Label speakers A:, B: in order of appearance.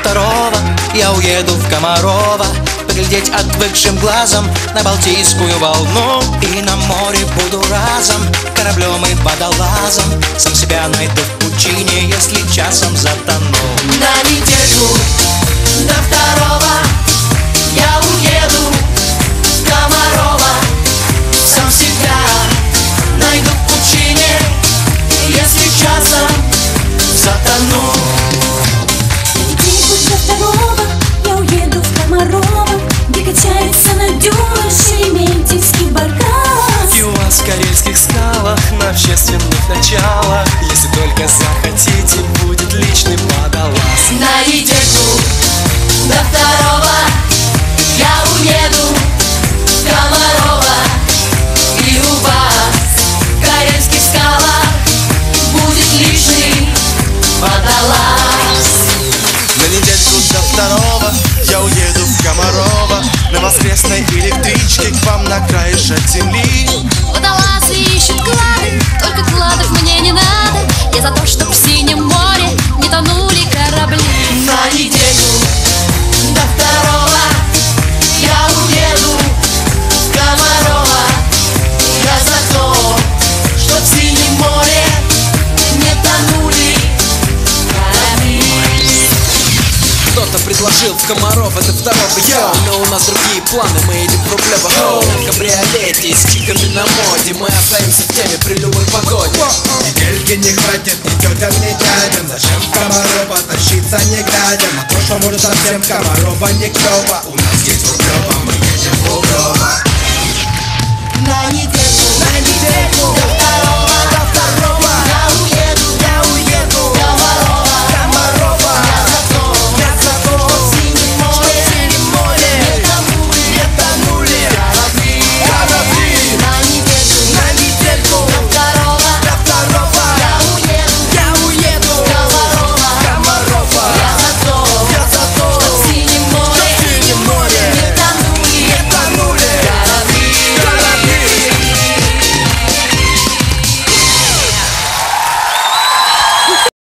A: второго. Я уеду в Комарова Поглядеть отвыкшим глазом На Балтийскую волну. И на море буду разом Кораблем и водолазом. Сам себя найду в пучине Если часом затону только захотите Будет личный водолаз.
B: На недельку до второго Я уеду в Комарова. И у вас в Карельских скалах Будет лишний водолаз.
C: На недельку до второго я уеду в Комарова. На воскресной электричке к вам на краешек земли.
D: Водолазы ищут клады,
E: Предложил в Комаров, это второго я Но у нас другие планы, мы едем в Рублево Хоу На кабриолете с чиками на моде. Мы остаемся в теме при любой погоде.
F: Недельки не хватит ни тетям, ни дядям Зачем в Комарова тащиться не глядя? На то, что может совсем Комарова не клёво